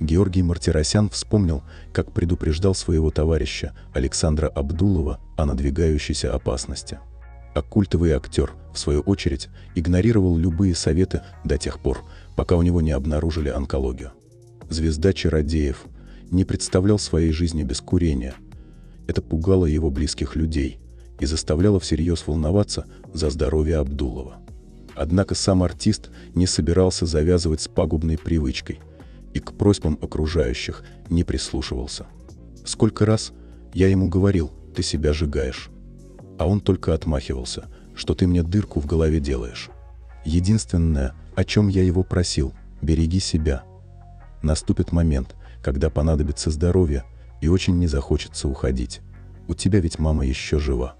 Георгий Мартиросян вспомнил, как предупреждал своего товарища Александра Абдулова о надвигающейся опасности. А культовый актер, в свою очередь, игнорировал любые советы до тех пор, пока у него не обнаружили онкологию. Звезда чародеев не представлял своей жизни без курения. Это пугало его близких людей и заставляло всерьез волноваться за здоровье Абдулова. Однако сам артист не собирался завязывать с пагубной привычкой и к просьбам окружающих не прислушивался. Сколько раз я ему говорил, ты себя сжигаешь. А он только отмахивался, что ты мне дырку в голове делаешь. Единственное, о чем я его просил, береги себя. Наступит момент, когда понадобится здоровье и очень не захочется уходить. У тебя ведь мама еще жива.